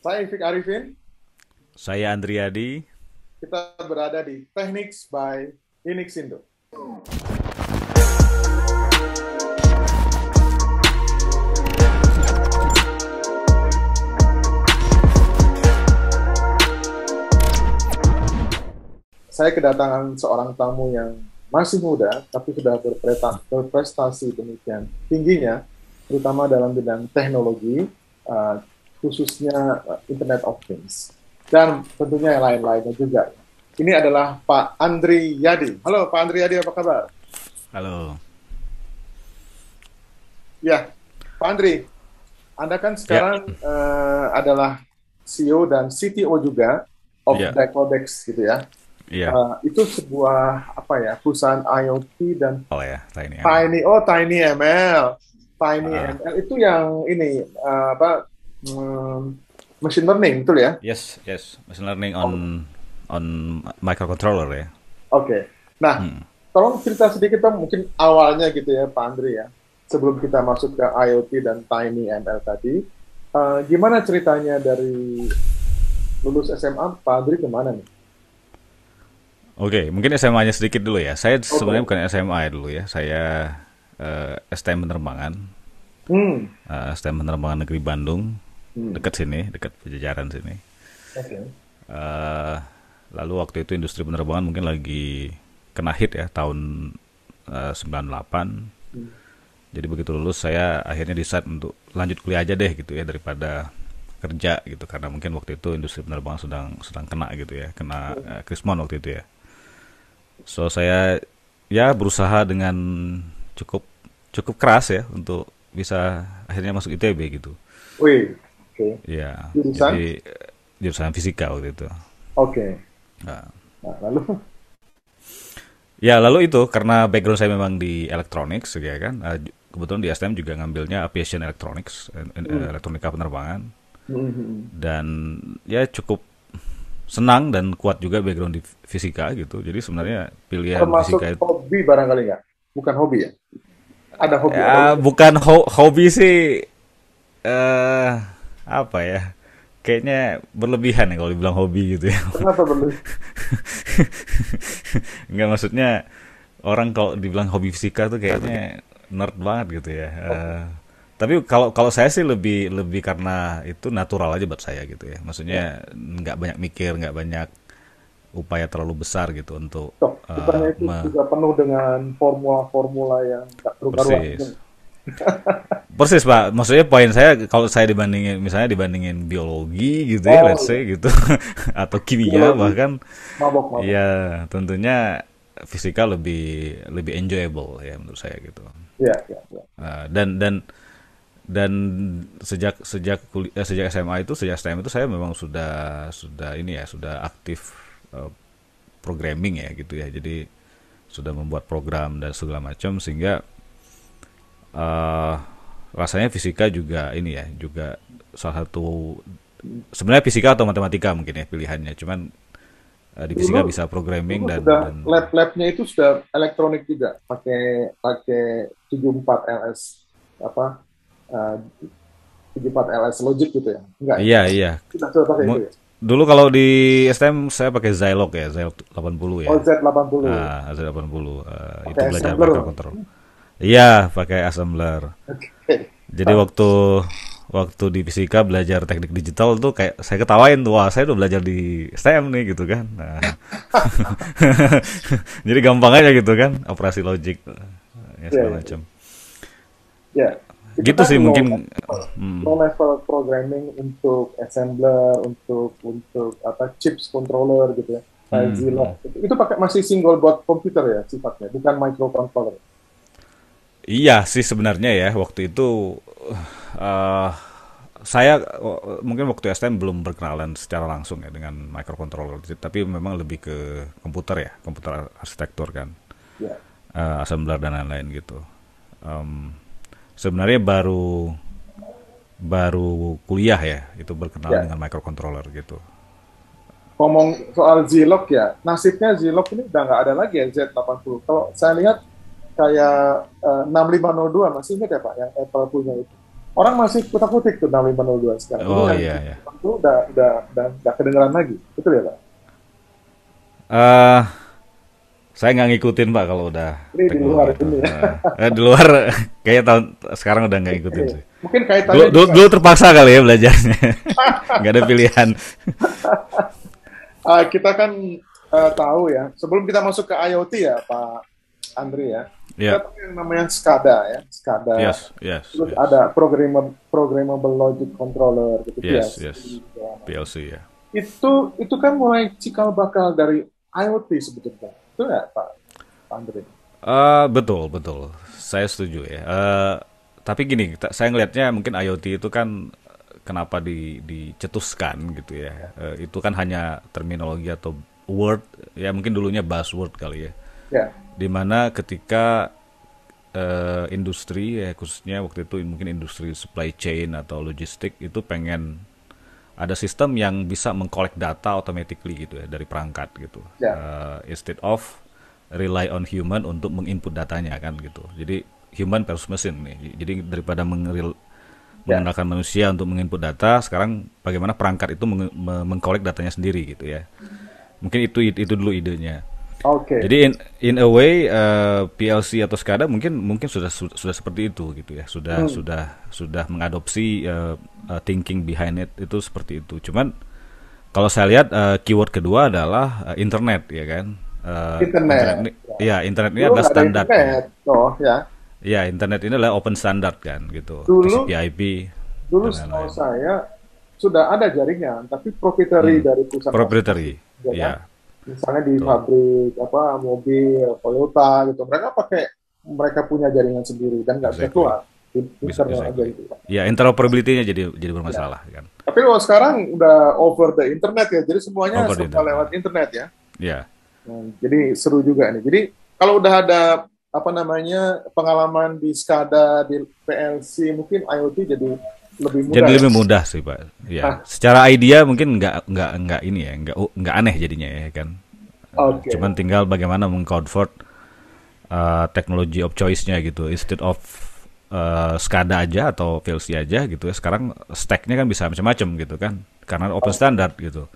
Saya Ifik Arifin. Saya Andriadi. Kita berada di Techniques by Inixindo. Saya kedatangan seorang tamu yang masih muda, tapi sudah berprestasi demikian tingginya, terutama dalam bidang teknologi, uh, khususnya uh, Internet of Things. Dan tentunya yang lain-lainnya juga. Ini adalah Pak Andri Yadi. Halo Pak Andri Yadi, apa kabar? Halo. Ya, Pak Andri, Anda kan sekarang ya. uh, adalah CEO dan CTO juga of ya. Decodex gitu ya. Iya. Uh, itu sebuah apa ya perusahaan IoT dan oh ya Tiny Tiny oh Tiny ML Tiny uh. ML itu yang ini uh, apa um, machine learning betul ya? Yes yes machine learning on oh. on microcontroller ya. Oke. Okay. Nah hmm. tolong cerita sedikit dong mungkin awalnya gitu ya Pak Andri ya sebelum kita masuk ke IoT dan Tiny ML tadi uh, gimana ceritanya dari lulus SMA Pak Andri ke mana nih? Oke, okay, mungkin SMA-nya sedikit dulu ya. Saya okay. sebenarnya bukan SMA dulu ya. Saya uh, STM penerbangan. Hmm. Uh, STM penerbangan negeri Bandung, hmm. dekat sini, dekat Pejajaran sini. Okay. Uh, lalu waktu itu industri penerbangan mungkin lagi kena hit ya tahun uh, 98. Hmm. Jadi begitu lulus saya akhirnya decide untuk lanjut kuliah aja deh gitu ya daripada kerja gitu karena mungkin waktu itu industri penerbangan sedang sedang kena gitu ya, kena uh, krismon waktu itu ya. So saya ya berusaha dengan cukup cukup keras ya untuk bisa akhirnya masuk ITB gitu. Wih. Okay. Ya, jurusan? jadi jurusan fisika waktu itu. Oke. Okay. Nah. nah, lalu? Ya, lalu itu karena background saya memang di electronics ya kan. Eh, kebetulan di STM juga ngambilnya aviation electronics, hmm. elektronika penerbangan. Hmm. Dan ya cukup senang dan kuat juga background di fisika gitu. Jadi sebenarnya pilihan Termasuk fisika itu hobi barangkali nggak? Bukan hobi ya? Ada hobi? Ya, hobi. bukan ho hobi sih. uh, apa ya? Kayaknya berlebihan ya kalau dibilang hobi gitu ya. Kenapa berlebihan? Enggak maksudnya orang kalau dibilang hobi fisika tuh kayaknya nerd banget gitu ya. Uh, tapi kalau kalau saya sih lebih lebih karena itu natural aja buat saya gitu ya. Maksudnya nggak banyak mikir, nggak banyak upaya terlalu besar gitu untuk. Toh, uh, itu juga penuh dengan formula-formula yang nggak Persis. Persis pak, maksudnya poin saya kalau saya dibandingin misalnya dibandingin biologi gitu ya, oh, ya, let's say gitu, atau kimia biologi. bahkan, mabok, mabok. ya tentunya fisika lebih lebih enjoyable ya menurut saya gitu. Iya, iya. Ya. Uh, dan dan dan sejak sejak kuliah, eh, sejak SMA itu sejak STM itu saya memang sudah sudah ini ya sudah aktif uh, programming ya gitu ya jadi sudah membuat program dan segala macam sehingga uh, rasanya fisika juga ini ya juga salah satu sebenarnya fisika atau matematika mungkin ya pilihannya cuman uh, di fisika dulu, bisa programming dan, dan lab-labnya itu sudah elektronik juga pakai pakai 74 LS apa uh, 74 LS Logic gitu ya? Enggak. Iya, iya. Kita coba pakai itu ya? Dulu kalau di STM saya pakai Zilog ya, Zilog 80 ya. Oh, Z80. Nah, Z80. Uh, itu belajar microcontroller. Iya, pakai assembler. Okay. Jadi waktu waktu di fisika belajar teknik digital tuh kayak saya ketawain tuh, wah saya udah belajar di STM nih gitu kan. Nah. Jadi gampang aja gitu kan, operasi logik ya segala yeah, iya. macam. Ya, yeah gitu sih mungkin hmm. no level programming untuk assembler untuk untuk apa chips controller gitu ya hmm. Itu, itu pakai masih single board komputer ya sifatnya bukan microcontroller iya sih sebenarnya ya waktu itu uh, saya mungkin waktu STM belum berkenalan secara langsung ya dengan microcontroller tapi memang lebih ke komputer ya komputer arsitektur kan yeah. uh, assembler dan lain-lain gitu um, sebenarnya baru baru kuliah ya itu berkenalan ya. dengan microcontroller gitu. Ngomong soal Zilog ya, nasibnya Zilog ini udah nggak ada lagi ya Z80. Kalau saya lihat kayak uh, eh, 6502 masih ingat ya Pak yang Apple punya itu. Orang masih kutak-kutik tuh 6502 sekarang. Oh iya iya. itu udah udah udah, udah kedengeran lagi, betul ya Pak? Uh, saya nggak ngikutin Pak kalau udah. Ini di luar ini ya. Uh, di luar kayak tahun sekarang udah nggak ngikutin sih. Mungkin kaitannya. Dulu, dulu, dulu terpaksa kali ya belajarnya, nggak ada pilihan. uh, kita kan uh, tahu ya, sebelum kita masuk ke IoT ya Pak Andri ya, yeah. kita tahu yang namanya SCADA ya, SCADA. Yes, yes. Terus yes. ada programmable, programmable logic controller gitu. Yes, PLC, yes. Ya. PLC ya. Itu itu kan mulai cikal bakal dari IoT sebetulnya, itu ya Pak, Pak Andri? Uh, betul, betul. Saya setuju ya. Uh, tapi gini, saya ngelihatnya mungkin IoT itu kan kenapa di, dicetuskan gitu ya. Uh, itu kan hanya terminologi atau word ya mungkin dulunya buzzword kali ya. Yeah. Di mana ketika uh, industri ya khususnya waktu itu mungkin industri supply chain atau logistik itu pengen ada sistem yang bisa mengkolek data automatically gitu ya dari perangkat gitu. Yeah. Uh, instead of rely on human untuk menginput datanya kan gitu. Jadi human versus mesin nih. Jadi daripada mengeril menggunakan yeah. manusia untuk menginput data, sekarang bagaimana perangkat itu meng mengkolek datanya sendiri gitu ya. Mungkin itu itu dulu idenya. Oke. Okay. Jadi in in a way uh, PLC atau SCADA mungkin mungkin sudah sudah seperti itu gitu ya. Sudah hmm. sudah sudah mengadopsi uh, uh, thinking behind it itu seperti itu. Cuman kalau saya lihat uh, keyword kedua adalah uh, internet ya kan. Uh, internet. internet ya internet ini adalah standar. Internet. Oh ya. Ya, internet ini adalah open standard kan gitu. Dulu TCP/IP. Dulu setahu saya sudah ada jaringan, tapi proprietary hmm. dari perusahaan. Proprietary. Ya. ya. Misalnya di pabrik apa mobil Toyota gitu, mereka pakai mereka punya jaringan sendiri dan nggak exactly. bisa keluar. Bisa, aja gitu. Ya, interoperability-nya jadi jadi bermasalah ya. kan. Tapi kalau sekarang udah over the internet ya, jadi semuanya suka lewat internet ya. Ya. Nah, jadi seru juga nih. Jadi kalau udah ada apa namanya pengalaman di SCADA di PLC mungkin IoT jadi lebih mudah. Jadi ya? lebih mudah sih pak. Ya. Secara idea mungkin nggak nggak nggak ini ya nggak nggak aneh jadinya ya kan. Okay. Cuman tinggal bagaimana mengconvert uh, teknologi of choice-nya gitu instead of uh, SCADA aja atau PLC aja gitu ya. Sekarang stack-nya kan bisa macam-macam gitu kan karena open standard gitu.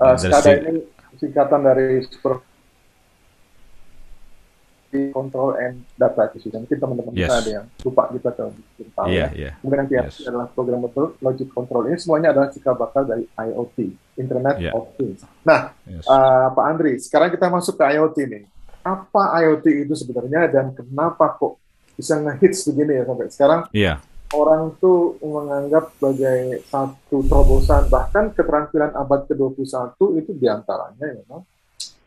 Uh, SCADA ini singkatan dari super control and data acquisition. Mungkin teman-teman yes. kita ada yang lupa gitu atau mungkin tahu yeah, ya. Yeah. Kemudian yang yes. adalah programmable logic control. Ini semuanya adalah cikal bakal dari IoT, Internet yeah. of Things. Nah, yes. uh, Pak Andri, sekarang kita masuk ke IoT nih. Apa IoT itu sebenarnya dan kenapa kok bisa ngehits begini ya sampai sekarang? Iya. Yeah. Orang tuh menganggap sebagai satu terobosan, bahkan keterampilan abad ke-21 itu di antaranya memang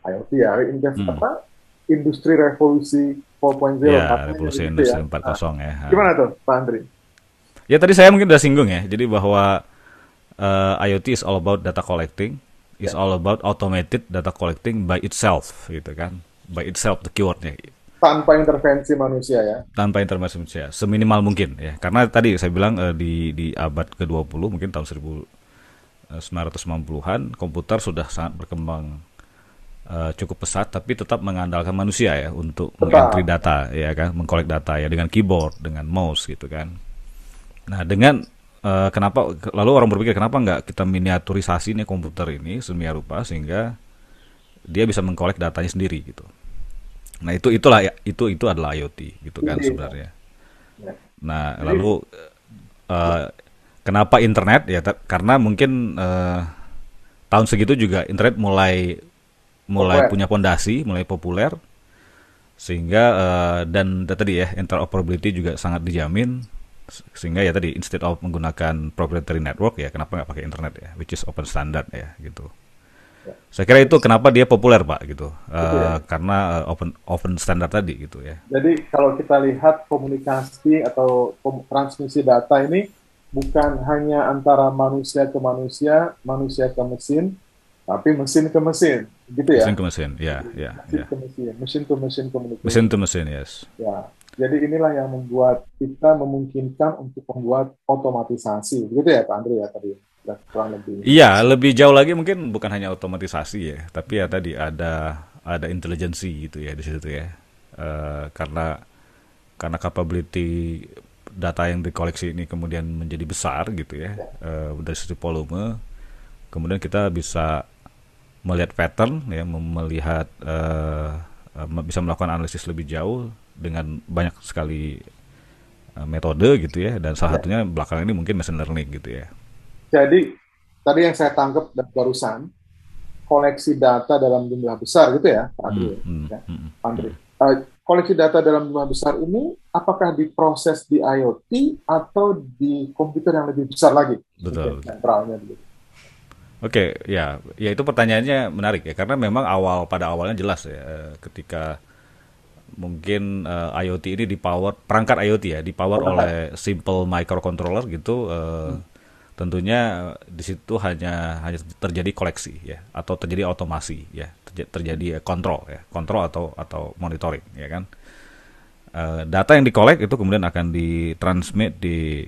IoT ya, invest hmm. apa industri revolusi 4.0. Ya, revolusi gitu industri ya. 4.0 nah, ya. Gimana tuh, Pak Andri? Ya tadi saya mungkin udah singgung ya. Jadi bahwa uh, IoT is all about data collecting, is yeah. all about automated data collecting by itself, gitu kan? By itself the keywordnya. Tanpa intervensi manusia ya. Tanpa intervensi manusia, seminimal mungkin ya. Karena tadi saya bilang uh, di di abad ke-20 mungkin tahun 1990-an komputer sudah sangat berkembang uh, cukup pesat tapi tetap mengandalkan manusia ya untuk mengentry data ya kan? Mengkolek data ya dengan keyboard dengan mouse gitu kan. Nah dengan uh, kenapa lalu orang berpikir kenapa nggak kita miniaturisasi nih komputer ini semiar rupa sehingga dia bisa mengkolek datanya sendiri gitu? Nah itu itulah ya, itu itu adalah IoT gitu kan sebenarnya. Ya. nah lalu uh, kenapa internet? Ya karena mungkin uh, tahun segitu juga internet mulai mulai populer. punya pondasi, mulai populer sehingga uh, dan tadi ya interoperability juga sangat dijamin sehingga ya tadi instead of menggunakan proprietary network ya kenapa nggak pakai internet ya which is open standard ya gitu ya. saya kira itu kenapa dia populer pak gitu uh, ya. karena uh, open open standard tadi gitu ya jadi kalau kita lihat komunikasi atau transmisi data ini bukan hanya antara manusia ke manusia manusia ke mesin tapi mesin ke mesin, gitu ya? Mesin ke mesin, ya, ya. Mesin ya. ke mesin, mesin to mesin komunikasi. Mesin to mesin, yes. Ya, jadi inilah yang membuat kita memungkinkan untuk membuat otomatisasi, gitu ya Pak Andre ya tadi? Kurang lebih. Iya, lebih jauh lagi mungkin bukan hanya otomatisasi ya, tapi ya tadi ada ada intelijensi gitu ya di situ ya, uh, karena karena capability data yang dikoleksi ini kemudian menjadi besar gitu ya, uh, dari sisi volume, kemudian kita bisa melihat pattern ya, melihat uh, bisa melakukan analisis lebih jauh dengan banyak sekali uh, metode gitu ya, dan salah ya. satunya belakangan ini mungkin machine learning gitu ya. Jadi tadi yang saya tangkap barusan koleksi data dalam jumlah besar gitu ya, Pak Andri. Hmm, hmm, ya, hmm, Andri. Uh, koleksi data dalam jumlah besar ini apakah diproses di IoT atau di komputer yang lebih besar lagi? Betul. Sentralnya begitu. Oke, ya, ya itu pertanyaannya menarik ya karena memang awal pada awalnya jelas ya eh, ketika mungkin uh, IoT ini di power perangkat IoT ya di power oleh simple microcontroller gitu uh, hmm. tentunya di situ hanya hanya terjadi koleksi ya atau terjadi otomasi ya terjadi kontrol ya kontrol atau atau monitoring ya kan uh, data yang dikolek itu kemudian akan ditransmit di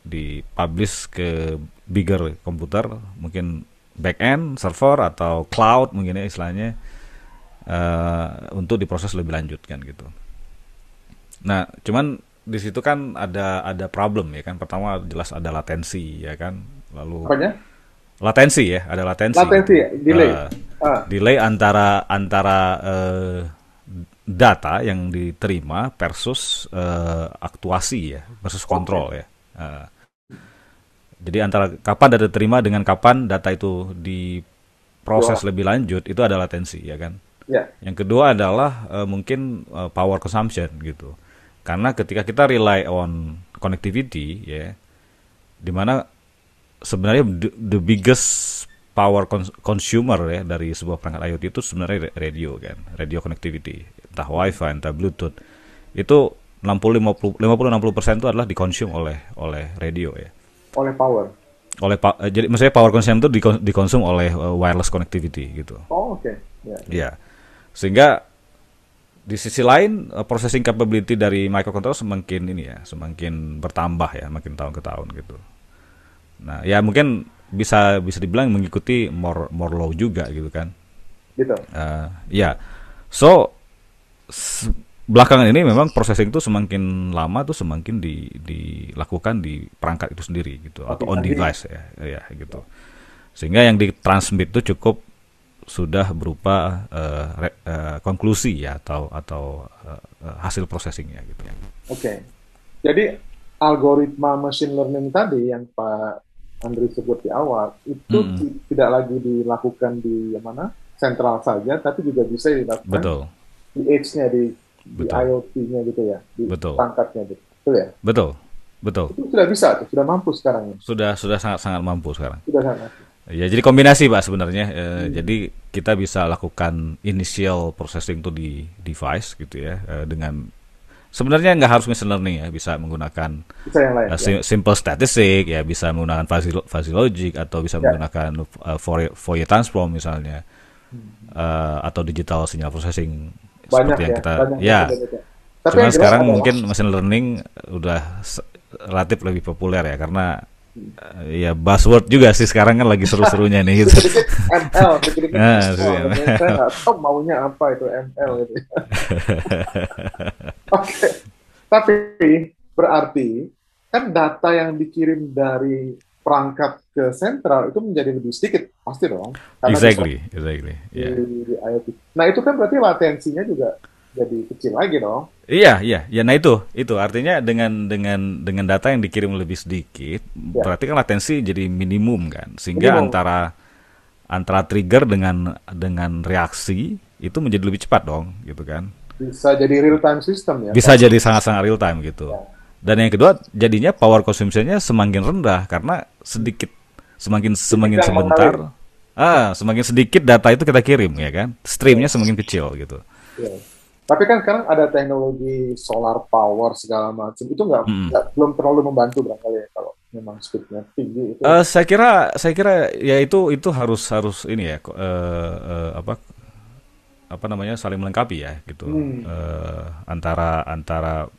di publish ke bigger komputer mungkin backend server atau cloud mungkin ya istilahnya uh, untuk diproses lebih lanjut kan gitu. Nah cuman di situ kan ada ada problem ya kan. Pertama jelas ada latensi ya kan. Lalu Apanya? latensi ya ada latensi. Latensi ya? Delay? Uh, ah. delay antara antara uh, data yang diterima versus uh, aktuasi ya versus kontrol okay. ya. Uh, jadi antara kapan data diterima dengan kapan data itu diproses lebih lanjut itu ada latensi ya kan yeah. yang kedua adalah uh, mungkin uh, power consumption gitu karena ketika kita rely on connectivity ya di mana sebenarnya the, the biggest power consumer ya dari sebuah perangkat IoT itu sebenarnya radio kan, radio connectivity, entah WiFi, entah Bluetooth. Itu 60 50 50 60% itu adalah dikonsum oleh oleh radio ya. Oleh power. Oleh pa eh, jadi maksudnya power consumption itu dikonsum oleh uh, wireless connectivity gitu. Oh, oke. Okay. Ya. Yeah. Yeah. Sehingga di sisi lain uh, processing capability dari microcontroller semakin ini ya, semakin bertambah ya, makin tahun ke tahun gitu. Nah, ya mungkin bisa bisa dibilang mengikuti more more low juga gitu kan gitu uh, ya so belakangan ini memang processing itu semakin lama tuh semakin di, dilakukan di perangkat itu sendiri gitu atau on device ya ya gitu sehingga yang ditransmit itu cukup sudah berupa uh, re, uh, konklusi ya atau atau uh, hasil processingnya gitu ya. Oke, okay. jadi algoritma machine learning tadi yang Pak Andri sebut di awal itu hmm. tidak lagi dilakukan di mana sentral saja, tapi juga bisa dilakukan Betul. di edge-nya di, di IoT-nya gitu ya, di Betul. perangkatnya gitu. Betul ya? Betul. Betul. Itu sudah bisa, tuh, sudah mampu sekarang. Ya? Sudah sudah sangat sangat mampu sekarang. Sudah sangat. Ya, jadi kombinasi pak sebenarnya. E, hmm. Jadi kita bisa lakukan initial processing tuh di device gitu ya, e, dengan sebenarnya nggak harus machine learning ya bisa menggunakan bisa yang lain, uh, ya. simple statistic ya bisa menggunakan fuzzy, fuzzy logic atau bisa ya. menggunakan uh, Fourier, Fourier transform misalnya uh, atau digital signal processing banyak seperti yang ya, kita ya, Tapi cuman sekarang mungkin machine learning udah relatif lebih populer ya karena uh, ya buzzword juga sih sekarang kan lagi seru-serunya nih gitu. ML, dikit-dikit nah, ML. Saya nggak tahu maunya apa itu ML itu. Oke, okay. tapi berarti kan data yang dikirim dari perangkat ke sentral itu menjadi lebih sedikit pasti dong. Karena exactly, exactly. Yeah. Di, di IoT. Nah itu kan berarti latensinya juga jadi kecil lagi dong. Iya, iya, ya. Nah itu, itu artinya dengan dengan dengan data yang dikirim lebih sedikit, ya. berarti kan latensi jadi minimum kan, sehingga minimum. antara antara trigger dengan dengan reaksi itu menjadi lebih cepat dong, gitu kan? Bisa jadi real time system ya. Bisa kan? jadi sangat-sangat real time gitu. Ya. Dan yang kedua, jadinya power consumption-nya semakin rendah karena sedikit semakin semakin sebentar, ah semakin sedikit data itu kita kirim ya kan, streamnya semakin kecil gitu. Ya tapi kan sekarang ada teknologi solar power segala macam itu nggak hmm. belum terlalu membantu barangkali ya kalau memang speednya tinggi itu. Uh, saya kira saya kira ya itu itu harus harus ini ya uh, uh, apa apa namanya saling melengkapi ya gitu hmm. uh, antara antara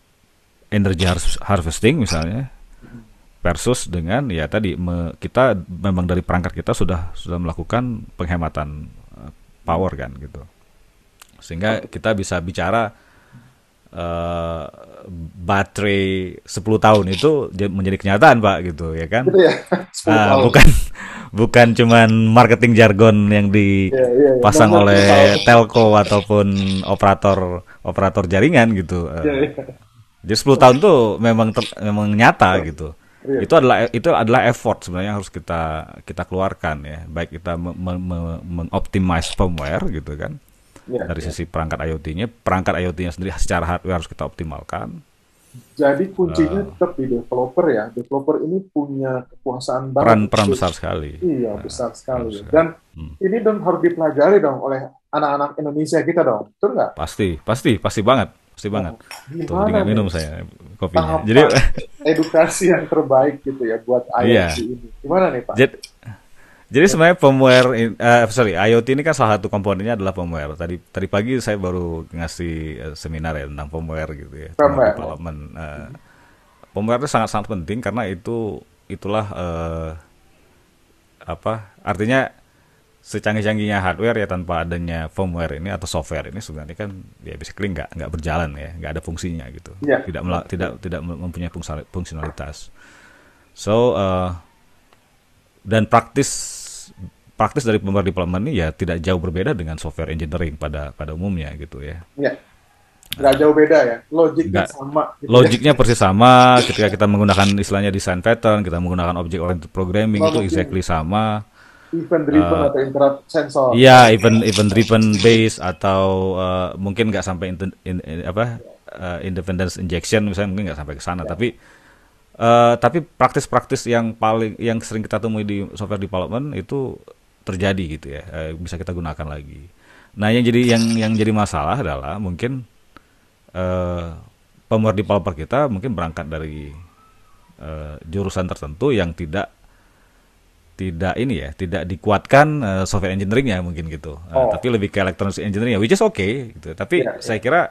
energy harvesting misalnya versus dengan ya tadi me, kita memang dari perangkat kita sudah sudah melakukan penghematan power kan gitu sehingga kita bisa bicara uh, baterai 10 tahun itu menjadi kenyataan Pak gitu ya kan? Gitu ya. Uh, bukan bukan cuman marketing jargon yang dipasang yeah, yeah, yeah. oleh telco ataupun operator operator jaringan gitu. Uh, yeah, yeah. Jadi 10 tahun tuh memang ter, memang nyata gitu. Yeah. Itu adalah itu adalah effort sebenarnya harus kita kita keluarkan ya, baik kita mengoptimize firmware gitu kan ya, dari ya. sisi perangkat IoT-nya, perangkat IoT-nya sendiri secara hardware harus kita optimalkan. Jadi kuncinya uh, tetap di developer ya. Developer ini punya kekuasaan peran peran besar sekali. Iya, uh, besar sekali. Besar. Dan hmm. ini dong harus dipelajari dong oleh anak-anak Indonesia kita dong. Betul nggak? Pasti, pasti, pasti banget. Pasti oh, banget. Tuh, tinggal minum saya kopinya. Jadi edukasi yang terbaik gitu ya buat IoT iya. ini. Gimana nih Pak? Jadi, jadi sebenarnya firmware, uh, sorry, IoT ini kan salah satu komponennya adalah firmware. Tadi tadi pagi saya baru ngasih uh, seminar ya tentang firmware gitu ya, firmware. development. Uh, firmware itu sangat-sangat penting karena itu itulah uh, apa? Artinya secanggih-canggihnya hardware ya tanpa adanya firmware ini atau software ini sebenarnya kan ya basically nggak nggak berjalan ya, nggak ada fungsinya gitu. Yeah. Tidak tidak tidak mempunyai fungsionalitas. So uh, dan praktis praktis dari pembuat deployment ini ya tidak jauh berbeda dengan software engineering pada pada umumnya gitu ya. Iya. Nggak jauh beda ya, logiknya sama. Gitu ya. logiknya ya. persis sama ketika kita menggunakan istilahnya design pattern, kita menggunakan object oriented programming Logik. itu exactly sama. Event driven uh, atau interrupt sensor. Iya, event event driven base atau uh, mungkin nggak sampai in, in, in, apa uh, independence injection misalnya mungkin nggak sampai ke sana, ya. tapi uh, tapi praktis-praktis yang paling yang sering kita temui di software development itu terjadi gitu ya eh, bisa kita gunakan lagi nah yang jadi yang yang jadi masalah adalah mungkin eh, pembuat developer kita mungkin berangkat dari eh, jurusan tertentu yang tidak tidak ini ya tidak dikuatkan uh, software engineeringnya mungkin gitu uh, oh. tapi lebih ke electronics engineering ya which is okay gitu tapi ya, saya ya. kira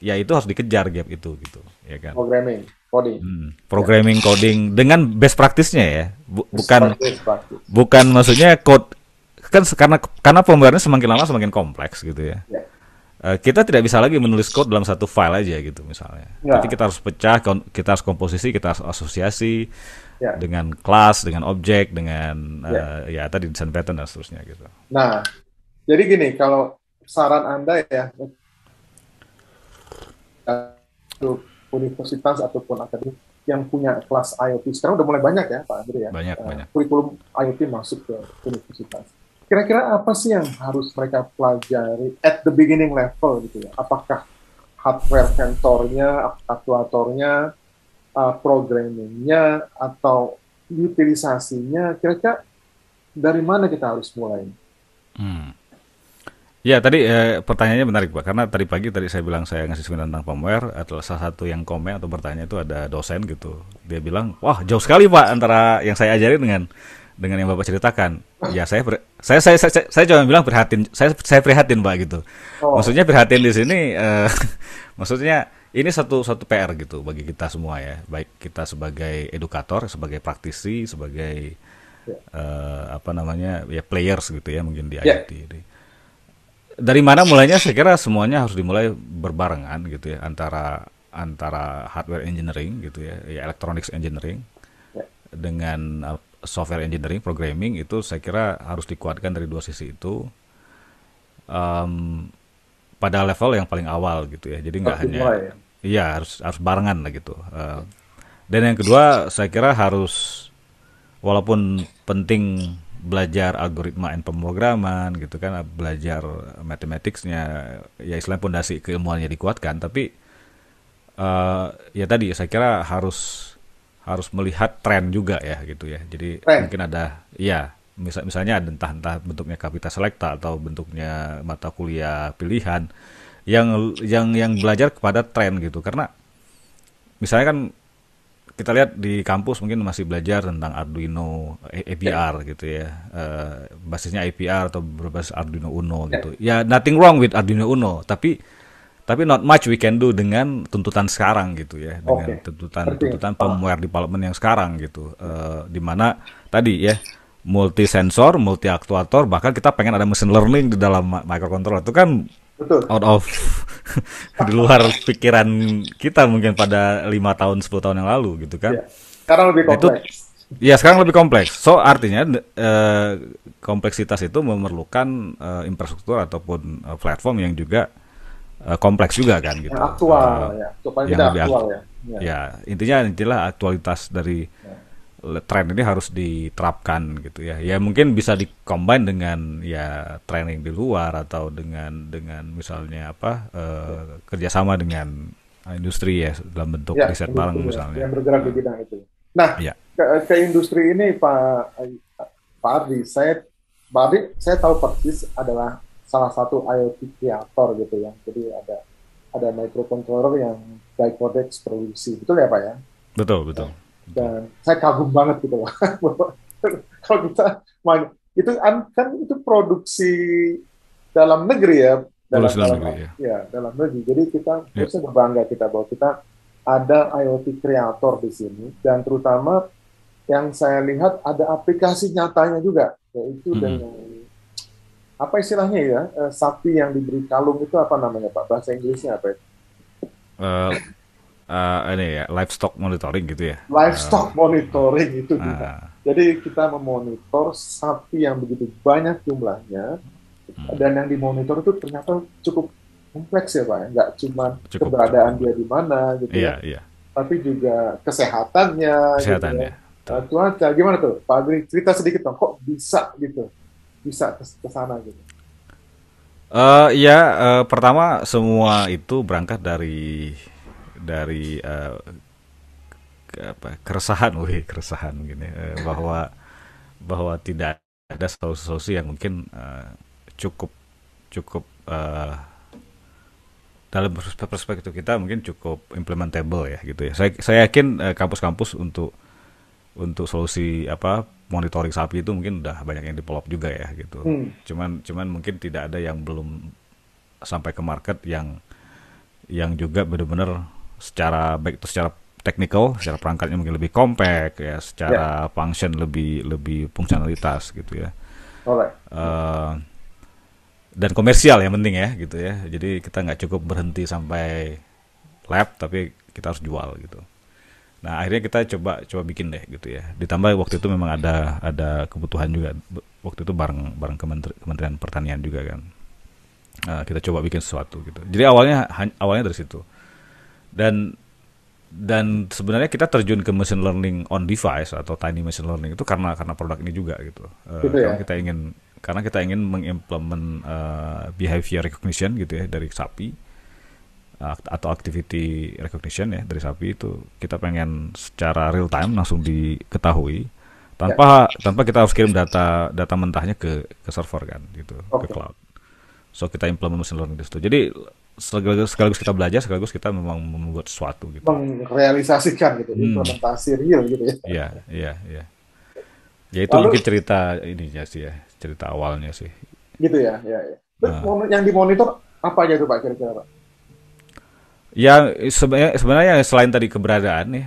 ya itu harus dikejar gap itu gitu ya kan programming coding hmm, programming ya. coding dengan best practice-nya ya Bu, bukan practice, practice. bukan maksudnya code kan karena karena pembayarannya semakin lama semakin kompleks gitu ya. ya. Uh, kita tidak bisa lagi menulis code dalam satu file aja gitu misalnya. Ya. Tapi kita harus pecah, kita harus komposisi, kita harus asosiasi ya. dengan kelas, dengan objek, dengan ya. Uh, ya tadi desain pattern dan seterusnya gitu. Nah, jadi gini kalau saran anda ya untuk universitas ataupun akademik yang punya kelas IoT sekarang udah mulai banyak ya Pak Andri ya. Banyak, uh, banyak. Kurikulum IoT masuk ke universitas kira-kira apa sih yang harus mereka pelajari at the beginning level gitu ya? Apakah hardware sensornya, aktuatornya, uh, programmingnya, atau utilisasinya? Kira-kira dari mana kita harus mulai? Hmm. Ya tadi eh, pertanyaannya menarik pak karena tadi pagi tadi saya bilang saya ngasih seminar tentang firmware adalah salah satu yang komen atau bertanya itu ada dosen gitu dia bilang wah jauh sekali pak antara yang saya ajarin dengan dengan yang bapak ceritakan ya saya saya, saya saya saya cuma bilang prihatin saya saya prihatin pak gitu oh. maksudnya prihatin di sini uh, maksudnya ini satu satu PR gitu bagi kita semua ya baik kita sebagai edukator sebagai praktisi sebagai yeah. Ya. uh, apa namanya ya players gitu ya mungkin di yeah. IoT ini dari mana mulainya saya kira semuanya harus dimulai berbarengan gitu ya antara antara hardware engineering gitu ya, ya electronics engineering yeah. dengan software engineering, programming itu saya kira harus dikuatkan dari dua sisi itu um, pada level yang paling awal gitu ya. Jadi nggak hanya, ya? Iya harus harus barengan lah gitu. Uh, dan yang kedua saya kira harus walaupun penting belajar algoritma and pemrograman gitu kan belajar matematiknya ya istilah pondasi keilmuannya dikuatkan tapi uh, ya tadi saya kira harus harus melihat tren juga ya gitu ya. Jadi tren. mungkin ada ya misal misalnya ada entah entah bentuknya kapital selekta atau bentuknya mata kuliah pilihan yang yang yang belajar kepada tren gitu. Karena misalnya kan kita lihat di kampus mungkin masih belajar tentang Arduino APR ya. gitu ya. Uh, basisnya APR atau berbasis Arduino Uno ya. gitu. Ya nothing wrong with Arduino Uno tapi tapi not much we can do dengan tuntutan sekarang gitu ya. Dengan okay. tuntutan tuntutan firmware development yang sekarang gitu. Uh, di mana tadi ya multi sensor multi aktuator bahkan kita pengen ada mesin learning di dalam microcontroller. Itu kan Betul. out of di luar pikiran kita mungkin pada lima tahun 10 tahun yang lalu gitu kan. Ya. Sekarang lebih kompleks. Itu, Ya sekarang lebih kompleks. So artinya eh, kompleksitas itu memerlukan eh, infrastruktur ataupun eh, platform yang juga eh, kompleks juga kan gitu. Yang aktual uh, ya. Supaya yang lebih aktual ya. ya. Ya intinya intinya aktualitas dari ya tren ini harus diterapkan gitu ya. Ya mungkin bisa dikombin dengan ya training di luar atau dengan dengan misalnya apa uh, kerjasama dengan industri ya dalam bentuk ya, riset bareng ya, misalnya. Yang bergerak di bidang itu. Nah, ya. ke, ke industri ini Pak Pak Ardi, saya Pak Ardi, saya tahu persis adalah salah satu IoT creator gitu ya. Jadi ada ada microcontroller yang Dicodex produksi, betul ya Pak ya? Betul betul. Nah, dan saya kagum banget gitu loh kalau kita main itu kan itu produksi dalam negeri ya dalam, dalam negeri ya. ya dalam negeri jadi kita ya. harusnya berbangga kita bahwa kita ada IoT kreator di sini dan terutama yang saya lihat ada aplikasi nyatanya juga yaitu hmm. dengan apa istilahnya ya eh, sapi yang diberi kalung itu apa namanya pak bahasa Inggrisnya apa ya? Uh, uh, ini ya livestock monitoring gitu ya. Livestock uh, monitoring itu uh, jadi kita memonitor sapi yang begitu banyak jumlahnya hmm. dan yang dimonitor itu ternyata cukup kompleks ya pak. Nggak cuma cukup, keberadaan cukup. dia di mana gitu iya, ya. iya. tapi juga kesehatannya kesehatannya gitu ya. uh, cuaca gimana tuh? Pak Agri cerita sedikit dong kok bisa gitu? Bisa ke sana gitu? Uh, ya, uh, pertama semua itu berangkat dari dari uh, apa keresahan, wih keresahan gini uh, bahwa bahwa tidak ada solusi-solusi yang mungkin uh, cukup cukup uh, dalam perspektif kita mungkin cukup implementable ya gitu ya. Saya saya yakin kampus-kampus uh, untuk untuk solusi apa monitoring sapi itu mungkin udah banyak yang develop juga ya gitu. Hmm. Cuman cuman mungkin tidak ada yang belum sampai ke market yang yang juga benar-benar secara baik itu secara technical, secara perangkatnya mungkin lebih compact ya, secara yeah. function lebih lebih fungsionalitas gitu ya. Uh, dan komersial yang penting ya gitu ya. Jadi kita nggak cukup berhenti sampai lab, tapi kita harus jual gitu. Nah akhirnya kita coba coba bikin deh gitu ya. Ditambah waktu itu memang ada ada kebutuhan juga. Waktu itu bareng bareng Kementeri, Kementerian Pertanian juga kan. Nah, kita coba bikin sesuatu gitu. Jadi awalnya awalnya dari situ dan dan sebenarnya kita terjun ke machine learning on device atau tiny machine learning itu karena karena produk ini juga gitu. Uh, gitu ya? Karena kita ingin karena kita ingin mengimplement uh, behavior recognition gitu ya dari sapi uh, atau activity recognition ya dari sapi itu kita pengen secara real time langsung diketahui tanpa ya. tanpa kita harus kirim data data mentahnya ke ke server kan gitu okay. ke cloud. So kita implement machine learning di situ. Jadi sekaligus, sekaligus kita belajar sekaligus kita memang membuat sesuatu gitu merealisasikan gitu hmm. implementasi real gitu ya iya iya iya ya itu Lalu, mungkin cerita ininya sih ya cerita awalnya sih gitu ya ya, ya. Nah. yang dimonitor apa aja tuh pak kira-kira pak ya sebenarnya sebenarnya selain tadi keberadaan nih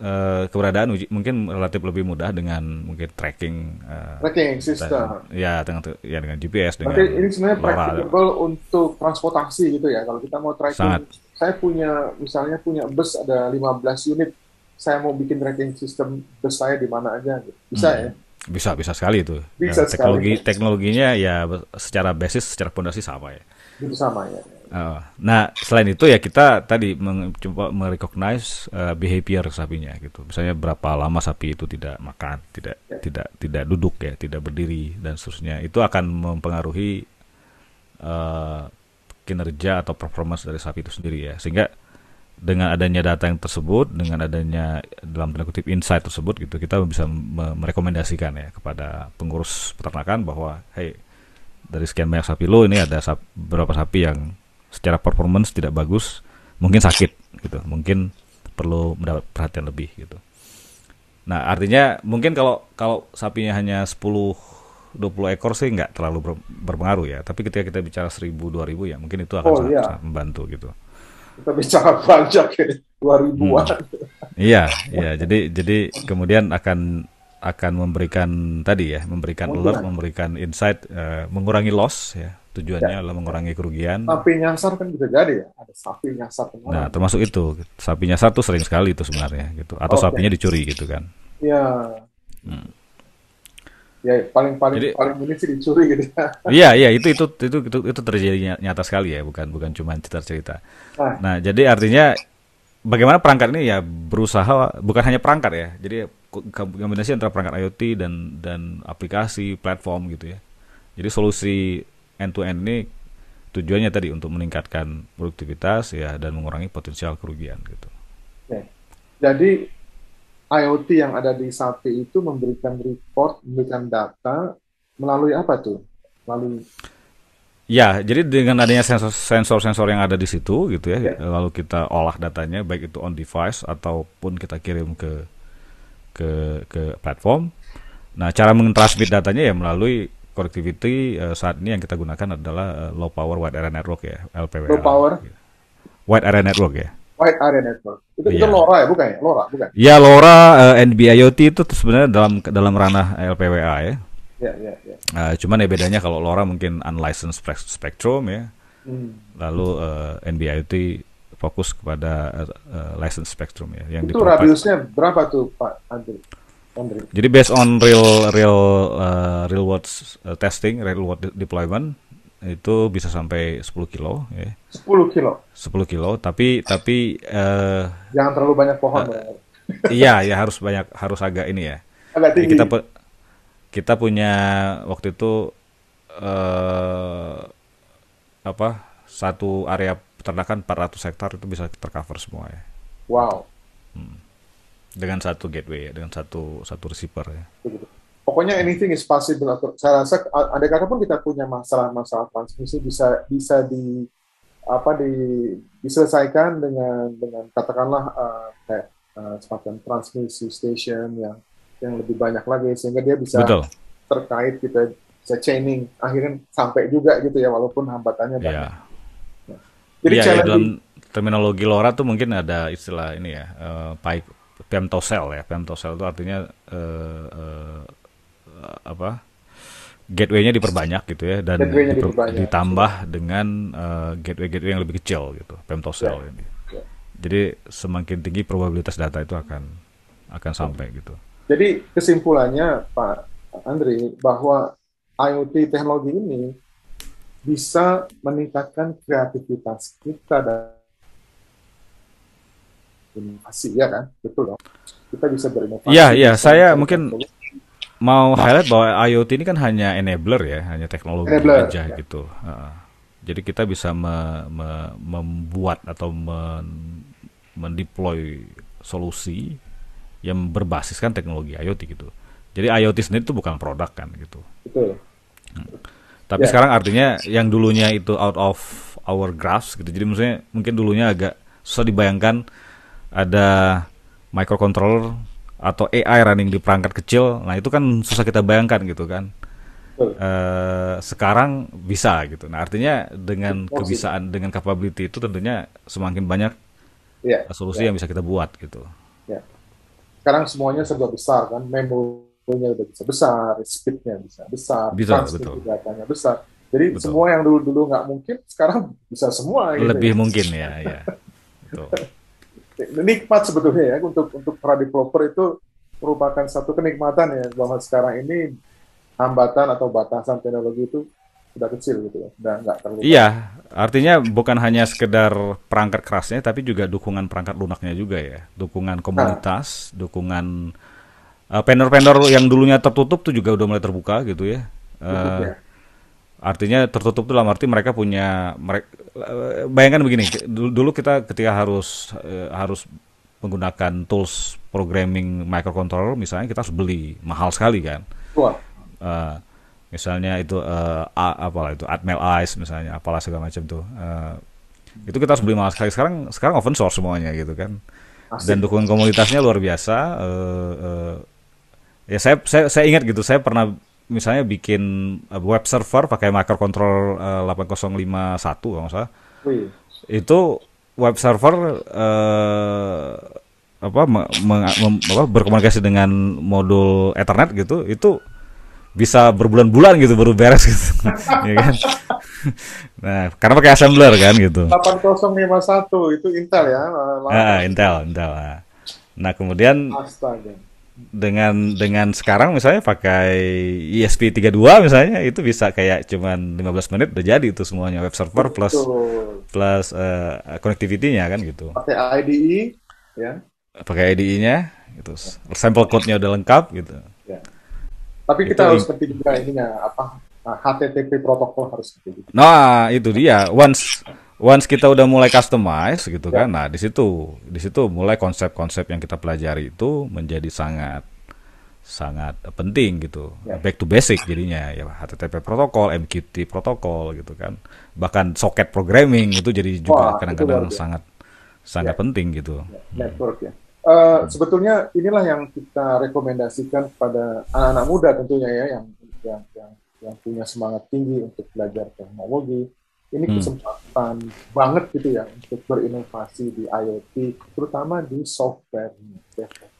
uh, keberadaan uji mungkin relatif lebih mudah dengan mungkin tracking uh, tracking sistem ya dengan ya dengan GPS dengan Berarti ini sebenarnya practicable untuk transportasi gitu ya kalau kita mau tracking Sangat. saya punya misalnya punya bus ada 15 unit saya mau bikin tracking sistem bus saya di mana aja gitu. bisa hmm. ya bisa bisa sekali itu bisa ya, teknologi sekali. teknologinya ya secara basis secara fondasi sama ya itu sama ya Uh, nah selain itu ya kita tadi mencoba merecognize uh, behavior sapinya gitu. Misalnya berapa lama sapi itu tidak makan, tidak yeah. tidak tidak duduk ya, tidak berdiri dan seterusnya. Itu akan mempengaruhi uh, kinerja atau performance dari sapi itu sendiri ya. Sehingga dengan adanya data yang tersebut, dengan adanya dalam tanda kutip insight tersebut gitu, kita bisa merekomendasikan ya kepada pengurus peternakan bahwa hey dari sekian banyak sapi lo ini ada sap, beberapa sapi yang secara performance tidak bagus, mungkin sakit gitu, mungkin perlu mendapat perhatian lebih gitu. Nah, artinya mungkin kalau kalau sapinya hanya 10 20 ekor sih nggak terlalu ber, berpengaruh ya, tapi ketika kita bicara 1000 2000 ya mungkin itu akan oh, sangat, iya. sangat membantu gitu. Kita bicara banyak ya, 2000-an. Hmm. Iya, iya. Jadi jadi kemudian akan akan memberikan tadi ya, memberikan oh, alert, iya. memberikan insight, uh, mengurangi loss ya tujuannya ya. adalah mengurangi kerugian. Sapi nyasar kan bisa jadi ya, ada sapi nyasar. Nah, termasuk itu, sapi nyasar tuh sering sekali itu sebenarnya gitu, atau okay. sapinya dicuri gitu kan. Ya. Hmm. Ya paling paling Jadi, paling ini sih dicuri gitu. Iya iya itu itu itu itu itu terjadi nyata sekali ya, bukan bukan cuma cerita-cerita. Nah, nah jadi artinya bagaimana perangkat ini ya berusaha bukan hanya perangkat ya, jadi kombinasi antara perangkat IoT dan dan aplikasi platform gitu ya. Jadi solusi end to end ini tujuannya tadi untuk meningkatkan produktivitas ya dan mengurangi potensial kerugian gitu. Oke. Jadi IoT yang ada di sapi itu memberikan report, memberikan data melalui apa tuh? Melalui Ya, jadi dengan adanya sensor-sensor yang ada di situ gitu ya, yeah. lalu kita olah datanya baik itu on device ataupun kita kirim ke ke ke platform. Nah, cara mentransmit datanya ya melalui connectivity uh, saat ini yang kita gunakan adalah uh, low power wide area network ya, LPWA. Low power wide area network ya. Wide area network. Itu, yeah. itu iya. LoRa ya, bukan ya? LoRa, bukan? Ya, LoRa uh, eh, NB IoT itu sebenarnya dalam dalam ranah LPWA ya. Ya, ya, ya. Uh, cuman ya bedanya kalau LoRa mungkin unlicensed spectrum ya. Hmm. Lalu uh, NB IoT fokus kepada uh, uh, license spectrum ya. Yang itu radiusnya berapa tuh Pak Andri? Jadi based on real real uh, real world uh, testing, real world de deployment itu bisa sampai 10 kilo ya. 10 kilo. 10 kilo, tapi tapi uh, jangan terlalu banyak pohon. Uh, iya, ya harus banyak harus agak ini ya. Agak tinggi. Kita kita punya waktu itu uh, apa? Satu area peternakan 400 hektar itu bisa tercover semua ya. Wow. Hmm dengan satu gateway ya, dengan satu satu receiver ya. Pokoknya anything is possible. Saya rasa ada kata pun kita punya masalah-masalah transmisi bisa bisa di apa di diselesaikan dengan dengan katakanlah uh, kayak uh, semacam transmisi station yang yang lebih banyak lagi sehingga dia bisa Betul. terkait kita bisa chaining akhirnya sampai juga gitu ya walaupun hambatannya banyak. Yeah. Nah, jadi yeah, ya, dalam terminologi LoRa tuh mungkin ada istilah ini ya uh, pipe femtosel ya. Femtosel itu artinya uh, uh, apa gateway-nya diperbanyak gitu ya. Dan diper, ditambah dengan uh, gateway-gateway yang lebih kecil gitu. Femtosel yeah. ini. Yeah. jadi semakin tinggi probabilitas data itu akan akan sampai gitu. Jadi kesimpulannya Pak Andri bahwa IoT teknologi ini bisa meningkatkan kreativitas kita dan inovasi ya kan? Betul dong. Kita bisa berinovasi iya iya saya mungkin mau highlight bahwa IoT ini kan hanya enabler ya hanya teknologi enabler, aja ya. gitu. Uh, jadi kita bisa me, me, membuat atau men, mendeploy solusi yang berbasiskan teknologi IoT gitu. Jadi IoT sendiri itu bukan produk kan gitu. Betul. Hmm. tapi yeah. sekarang artinya yang dulunya itu out of our grasp gitu. Jadi maksudnya mungkin dulunya agak susah dibayangkan ada microcontroller atau AI running di perangkat kecil, nah itu kan susah kita bayangkan gitu kan. Uh, sekarang bisa gitu. Nah artinya dengan kebisaan, dengan capability itu tentunya semakin banyak yeah. solusi yeah. yang bisa kita buat gitu. Yeah. Sekarang semuanya serba besar kan, memorinya udah bisa besar, speednya bisa besar, bisa, betul. datanya besar. Jadi betul. semua yang dulu-dulu nggak mungkin sekarang bisa semua. Gitu Lebih ya. mungkin ya, ya. Betul nikmat sebetulnya ya untuk untuk para developer itu merupakan satu kenikmatan ya bahwa sekarang ini hambatan atau batasan teknologi itu sudah kecil gitu ya, sudah nggak terlalu. Iya, artinya bukan hanya sekedar perangkat kerasnya, tapi juga dukungan perangkat lunaknya juga ya, dukungan komunitas, nah. dukungan uh, vendor-vendor yang dulunya tertutup tuh juga udah mulai terbuka gitu ya. Uh, ya. Artinya tertutup itu dalam arti mereka punya mereka bayangkan begini, dulu kita ketika harus uh, harus menggunakan tools programming microcontroller misalnya kita harus beli mahal sekali kan. Uh, misalnya itu uh, apalah itu Atmel Ice misalnya apalah segala macam tuh. Uh, itu kita harus beli mahal sekali. Sekarang sekarang open source semuanya gitu kan. Dan dukungan komunitasnya luar biasa. Uh, uh, ya saya, saya saya ingat gitu, saya pernah misalnya bikin uh, web server pakai microcontroller uh, 8051 kalau nggak salah. Wih. Itu web server uh, apa, me, me, apa berkomunikasi dengan modul Ethernet gitu, itu bisa berbulan-bulan gitu baru beres gitu ya kan nah karena pakai assembler kan gitu 8051 itu Intel ya nah, Intel Intel nah, nah kemudian Astaga. Dengan dengan sekarang misalnya pakai ESP32 misalnya itu bisa kayak cuman 15 menit udah jadi itu semuanya web server plus Betul. plus uh, connectivity-nya kan gitu pakai IDE ya pakai IDE-nya gitu sampel code-nya udah lengkap gitu ya tapi kita itu harus ngerti juga ininya apa HTTP protokol harus gitu. Nah, itu dia. Once once kita udah mulai customize gitu ya. kan. Nah, di situ di situ mulai konsep-konsep yang kita pelajari itu menjadi sangat sangat penting gitu. Ya. Back to basic jadinya ya HTTP protokol, MQTT protokol gitu kan. Bahkan socket programming itu jadi juga kadang-kadang sangat sangat ya. penting gitu. Ya. Network ya. Uh, sebetulnya inilah yang kita rekomendasikan kepada anak-anak muda tentunya ya yang yang yang, yang punya semangat tinggi untuk belajar teknologi. Ini hmm. kesempatan banget gitu ya untuk berinovasi di IoT, terutama di software.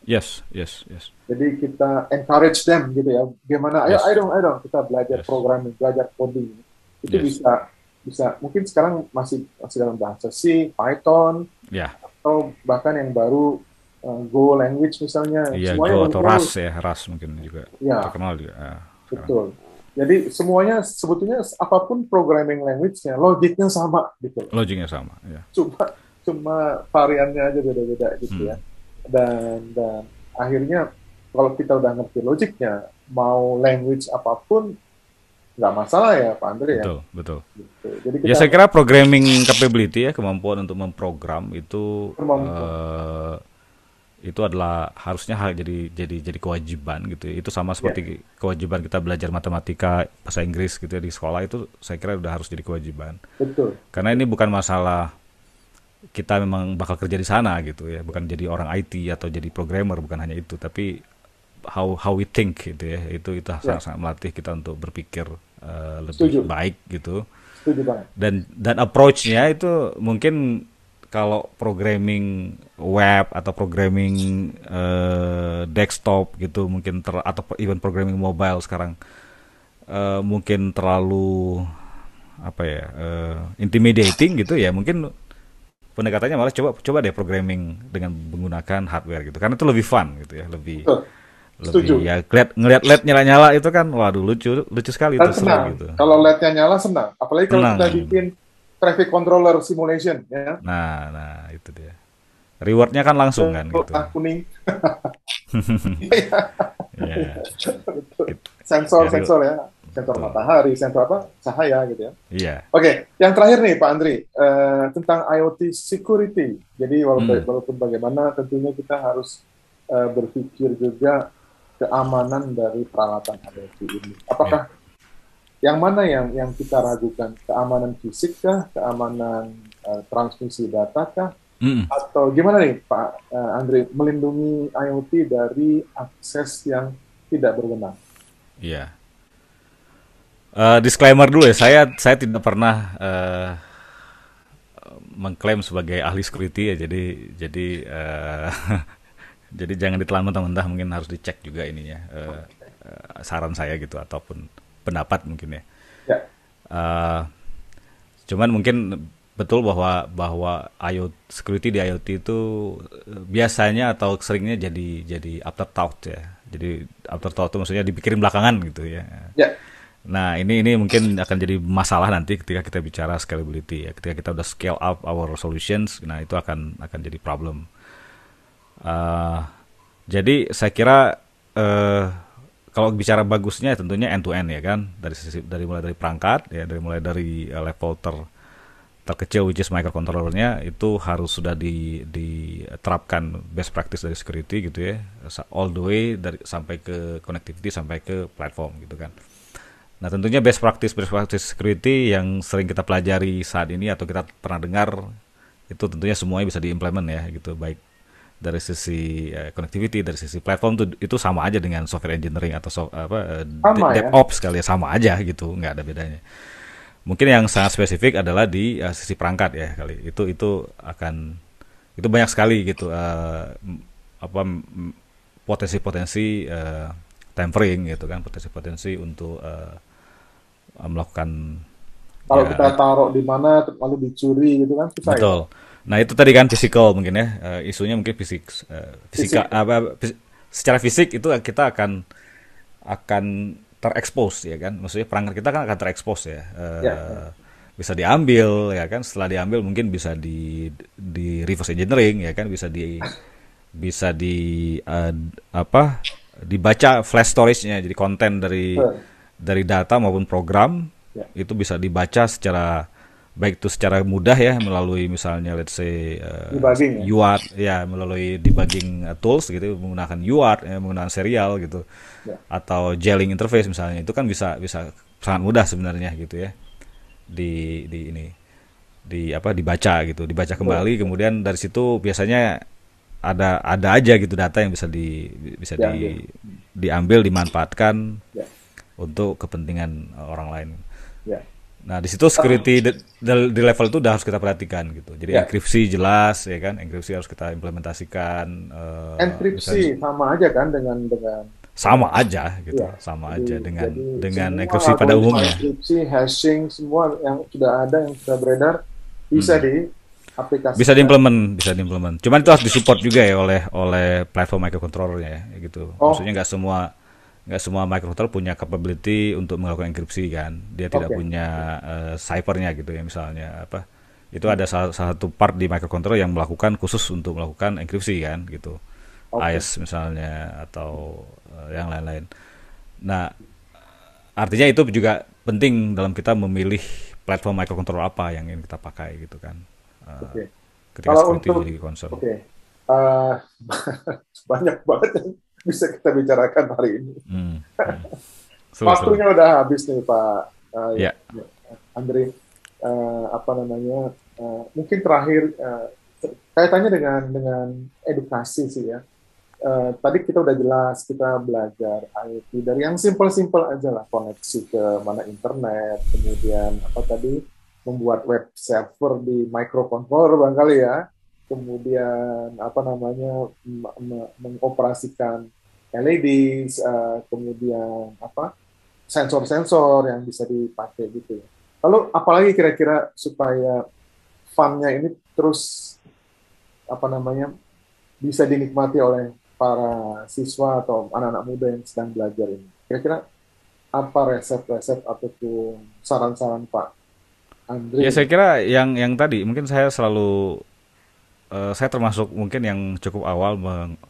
Yes, yes, yes. Jadi kita encourage them gitu ya. Gimana? Ayo, yes. ayo dong, ayo dong kita belajar yes. programming, belajar coding. Itu yes. bisa bisa mungkin sekarang masih masih dalam bahasa C, Python, yeah. atau bahkan yang baru uh, Go language misalnya. Iya, semuanya Go atau Rust ya, Rust mungkin juga ya, terkenal juga. Ya, betul. Jadi semuanya sebetulnya apa pun programming language-nya, logiknya sama gitu. Logiknya sama, ya. Cuma cuma variannya aja beda-beda gitu hmm. ya. Dan dan akhirnya kalau kita udah ngerti logiknya, mau language apa pun nggak masalah ya Pak Andre ya. Betul, betul. Gitu. Jadi kita, ya saya kira programming capability ya kemampuan untuk memprogram itu uh, itu adalah harusnya hal jadi jadi jadi kewajiban gitu itu sama seperti yeah. kewajiban kita belajar matematika bahasa Inggris gitu ya di sekolah itu saya kira udah harus jadi kewajiban betul karena ini bukan masalah kita memang bakal kerja di sana gitu ya bukan jadi orang IT atau jadi programmer bukan hanya itu tapi how how we think gitu ya itu itu yeah. sangat sangat melatih kita untuk berpikir uh, lebih Setuju. baik gitu Setuju banget. dan dan approach-nya itu mungkin kalau programming web atau programming uh, desktop gitu mungkin ter atau even programming mobile sekarang uh, mungkin terlalu apa ya uh, intimidating gitu ya mungkin pendekatannya malah coba coba deh programming dengan menggunakan hardware gitu karena itu lebih fun gitu ya lebih lebih ya ngeliat ngeliat led nyala nyala itu kan waduh lucu lucu sekali itu gitu. Kalau lednya nyala senang. Apalagi kalau kita bikin traffic controller simulation ya. Nah, nah itu dia. Rewardnya kan langsung kan gitu. Ah, kuning. yeah. Sensor, ya, sensor ya. Sensor matahari, sensor apa? Cahaya gitu ya. Iya. Yeah. Oke, okay. yang terakhir nih Pak Andri, uh, tentang IoT security. Jadi walaupun, hmm. walaupun bagaimana tentunya kita harus uh, berpikir juga keamanan dari peralatan IoT ini. Apakah yeah yang mana yang yang kita ragukan? Keamanan fisik kah? Keamanan uh, transmisi data kah? Mm. atau gimana nih Pak uh, Andre? Melindungi IoT dari akses yang tidak berwenang. Iya. Uh, disclaimer dulu ya saya saya tidak pernah uh, mengklaim sebagai ahli security ya jadi jadi uh, jadi jangan ditelan mentah-mentah mungkin harus dicek juga ininya uh, uh, saran saya gitu ataupun pendapat mungkin ya. ya. Uh, cuman mungkin betul bahwa bahwa IoT security di IoT itu eh, biasanya atau seringnya jadi jadi afterthought ya. Jadi afterthought itu maksudnya dipikirin belakangan gitu ya. ya. Nah ini ini mungkin akan jadi masalah nanti ketika kita bicara scalability ya. Ketika kita udah scale up our solutions, nah itu akan akan jadi problem. Uh, jadi saya kira uh, kalau bicara bagusnya tentunya end to end ya kan? Dari sisi dari mulai dari perangkat ya dari mulai dari uh, level ter terkecil which is microcontrollernya itu harus sudah di diterapkan best practice dari security gitu ya. All the way dari sampai ke connectivity sampai ke platform gitu kan. Nah tentunya best practice best practice security yang sering kita pelajari saat ini atau kita pernah dengar itu tentunya semuanya bisa diimplement ya gitu. Baik dari sisi uh, connectivity dari sisi platform tuh itu sama aja dengan software engineering atau so, apa uh, sama, DevOps ya? kali ya sama aja gitu nggak ada bedanya mungkin yang sangat spesifik adalah di uh, sisi perangkat ya kali itu itu akan itu banyak sekali gitu uh, apa potensi-potensi uh, tampering gitu kan potensi-potensi untuk uh, melakukan kalau ya, kita taruh di mana lalu dicuri gitu kan susah ya? betul ya? Nah itu tadi kan physical mungkin ya. Uh, isunya mungkin fisik uh, fisika Fisik. apa secara fisik itu kita akan akan terekspos ya kan? Maksudnya perangkat kita kan akan terekspos ya, uh, ya, ya. bisa diambil ya kan? Setelah diambil mungkin bisa di di reverse engineering ya kan? Bisa di bisa di uh, apa dibaca flash storage-nya. Jadi konten dari dari data maupun program ya. itu bisa dibaca secara baik itu secara mudah ya melalui misalnya let's say uh, debugging, ya? UART ya melalui debugging uh, tools gitu menggunakan UART ya, menggunakan serial gitu ya. atau jailing interface misalnya itu kan bisa bisa sangat mudah sebenarnya gitu ya di di ini di apa dibaca gitu dibaca kembali kemudian dari situ biasanya ada ada aja gitu data yang bisa di bisa ya, di ya. diambil dimanfaatkan ya. untuk kepentingan orang lain. Ya. Nah di situ security di, di level itu udah harus kita perhatikan gitu. Jadi ya. enkripsi jelas ya kan, enkripsi harus kita implementasikan. Uh, enkripsi sama aja kan dengan dengan sama aja gitu ya, sama jadi, aja dengan jadi dengan enkripsi pada umumnya enkripsi hashing semua yang sudah ada yang sudah beredar bisa hmm. di aplikasi bisa diimplement bisa diimplement cuman itu harus disupport juga ya oleh oleh platform microcontrollernya ya gitu oh. maksudnya nggak semua nggak semua microcontroller punya capability untuk melakukan enkripsi kan dia tidak punya uh, ciphernya gitu ya misalnya apa itu ada salah, salah satu part di microcontroller yang melakukan khusus untuk melakukan enkripsi kan gitu okay. ICE misalnya atau uh, yang lain-lain. Nah, artinya itu juga penting dalam kita memilih platform microcontroller apa yang ingin kita pakai gitu kan. Uh, Oke. Okay. Ketika Kalau untuk jadi concern. Okay. Uh, banyak banget yang bisa kita bicarakan hari ini. Hmm. Hmm. Waktunya udah habis nih Pak uh, yeah. Andre. Uh, apa namanya? Uh, mungkin terakhir uh, kaitannya dengan dengan edukasi sih ya uh, tadi kita udah jelas kita belajar IoT dari yang simple-simple aja lah koneksi ke mana internet kemudian apa tadi membuat web server di microcontroller barangkali ya kemudian apa namanya mengoperasikan LED uh, eh, kemudian apa sensor-sensor yang bisa dipakai gitu ya. Lalu apalagi kira-kira supaya funnya ini terus apa namanya bisa dinikmati oleh para siswa atau anak-anak muda yang sedang belajar ini? Kira-kira apa resep-resep ataupun saran-saran Pak Andri? Ya saya kira yang yang tadi mungkin saya selalu uh, saya termasuk mungkin yang cukup awal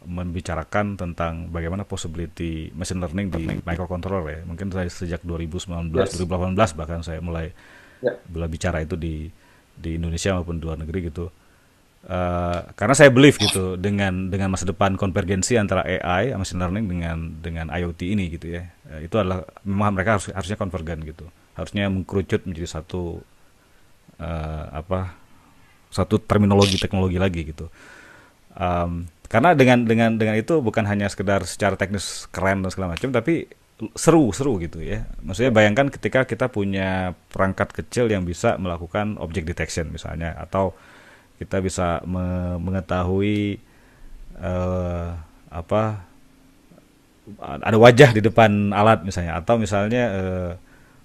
membicarakan tentang bagaimana possibility machine learning di microcontroller ya. Mungkin saya sejak 2019, yes. 2018 bahkan saya mulai yeah. bicara itu di di Indonesia maupun luar negeri gitu Uh, karena saya believe gitu dengan dengan masa depan konvergensi antara AI machine learning dengan dengan IoT ini gitu ya uh, itu adalah memang mereka harus harusnya konvergen gitu harusnya mengkerucut menjadi satu uh, apa satu terminologi teknologi lagi gitu. Um, karena dengan dengan dengan itu bukan hanya sekedar secara teknis keren dan segala macam tapi seru seru gitu ya. Maksudnya bayangkan ketika kita punya perangkat kecil yang bisa melakukan object detection misalnya atau kita bisa me mengetahui uh, apa ada wajah di depan alat misalnya atau misalnya uh,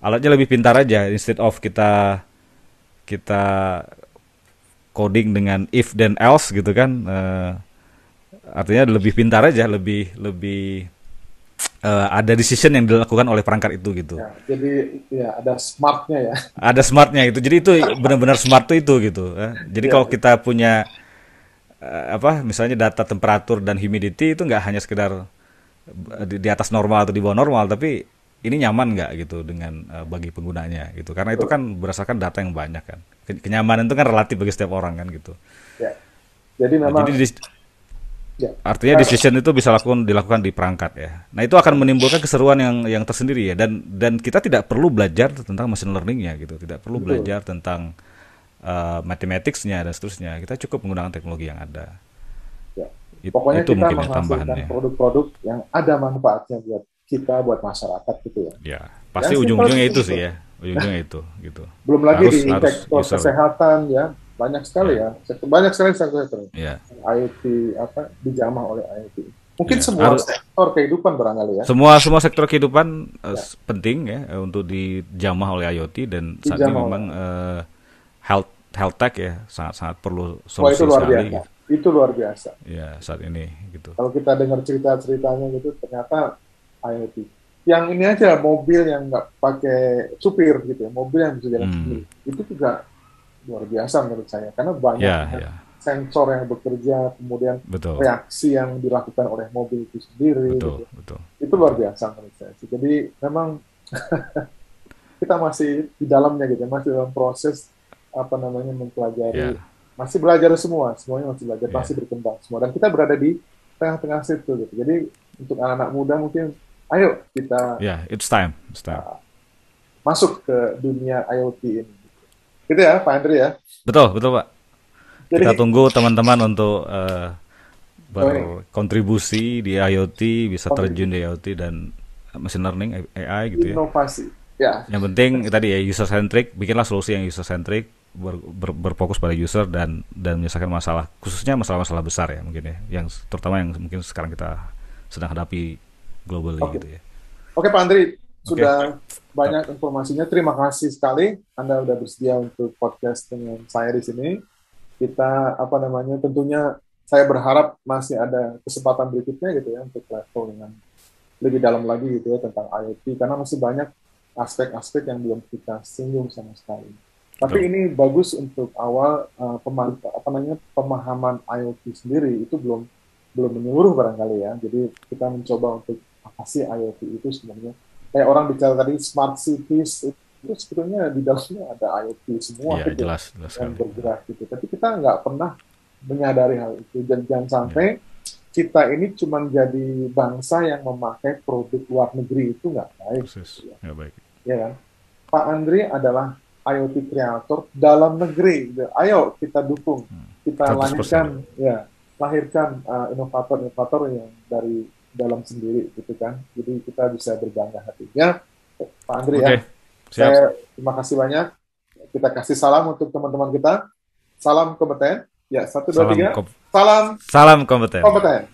alatnya lebih pintar aja instead of kita kita coding dengan if dan else gitu kan uh, artinya lebih pintar aja lebih lebih uh, ada decision yang dilakukan oleh perangkat itu gitu. Ya, jadi ya ada smartnya ya. Ada smartnya itu. Jadi itu benar-benar smart tuh itu gitu. Ya. Jadi ya. kalau kita punya uh, apa misalnya data temperatur dan humidity itu nggak hanya sekedar di, di atas normal atau di bawah normal, tapi ini nyaman nggak gitu dengan uh, bagi penggunanya gitu. Karena itu kan berdasarkan data yang banyak kan. Kenyamanan itu kan relatif bagi setiap orang kan gitu. Ya. Jadi nah, memang. Nah, jadi Ya. Artinya decision itu bisa lakukan dilakukan di perangkat ya. Nah itu akan menimbulkan keseruan yang yang tersendiri ya dan dan kita tidak perlu belajar tentang machine learningnya gitu, tidak perlu Betul. belajar tentang uh, mathematicsnya dan seterusnya. Kita cukup menggunakan teknologi yang ada. Ya. It, Pokoknya itu kita mungkin ya menghasilkan produk-produk yang ada manfaatnya buat kita, buat masyarakat gitu ya. Ya, pasti ujung-ujungnya itu sih ya, ujung-ujungnya itu gitu. Belum lagi harus, di sektor kesehatan ya, banyak sekali ya, banyak sekali sektor-sektor. Yeah. IoT apa dijamah oleh IoT. Mungkin ya, semua harus, sektor kehidupan barangkali ya. Semua semua sektor kehidupan uh, ya. penting ya untuk dijamah oleh IoT dan saat ini memang uh, health health tech ya sangat sangat perlu solusi Wah, itu luar sekali. Biasa. Gitu. Itu luar biasa. Ya saat ini gitu. Kalau kita dengar cerita ceritanya gitu ternyata IoT. Yang ini aja mobil yang nggak pakai supir gitu ya, mobil yang bisa jalan hmm. sendiri. Itu juga luar biasa menurut saya karena banyak yeah, ya, yeah. sensor yang bekerja, kemudian betul. reaksi yang dilakukan oleh mobil itu sendiri. Betul, gitu. betul. Itu luar biasa menurut saya. Jadi memang kita masih di dalamnya gitu, ya, masih dalam proses apa namanya mempelajari, yeah. masih belajar semua, semuanya masih belajar, yeah. masih berkembang semua. Dan kita berada di tengah-tengah situ gitu. Jadi untuk anak-anak muda mungkin, ayo kita. Ya, yeah, it's time, it's time. Uh, masuk ke dunia IoT ini. Gitu ya, Pak Andri ya. Betul, betul Pak. Jadi, Kita tunggu teman-teman untuk uh, berkontribusi di IoT, bisa terjun di IoT dan machine learning AI gitu ya. Inovasi. Ya. Yang penting tadi ya user centric, bikinlah solusi yang user centric, ber, ber, berfokus pada user dan dan menyelesaikan masalah, khususnya masalah-masalah besar ya mungkin ya, yang terutama yang mungkin sekarang kita sedang hadapi globally okay. gitu ya. Oke Pak Andri, sudah okay. banyak informasinya. Terima kasih sekali Anda sudah bersedia untuk podcast dengan saya di sini. Kita apa namanya tentunya saya berharap masih ada kesempatan berikutnya gitu ya untuk level dengan lebih dalam lagi gitu ya tentang IoT karena masih banyak aspek-aspek yang belum kita singgung sama sekali. Tapi Betul. ini bagus untuk awal uh, apa namanya pemahaman IoT sendiri itu belum belum menyeluruh barangkali ya. Jadi kita mencoba untuk apa sih IoT itu sebenarnya kayak orang bicara tadi smart cities itu sebetulnya di dalamnya ada IoT semua ya, gitu, jelas, jelas yang bergerak gitu. Tapi kita nggak pernah menyadari hal itu dan jangan sampai ya. kita ini cuma jadi bangsa yang memakai produk luar negeri itu nggak baik. Gitu ya. Nggak baik. Ya kan? Pak Andri adalah IoT kreator dalam negeri. Ayo kita dukung, hmm. kita lahirkan, ya lahirkan uh, inovator-inovator yang dari dalam sendiri gitu kan. Jadi kita bisa berbangga hatinya. Pak Andri okay. ya. Siap. Saya terima kasih banyak. Kita kasih salam untuk teman-teman kita. Salam kompeten. Ya, satu, dua, tiga. Salam. Salam kompeten. Kompeten.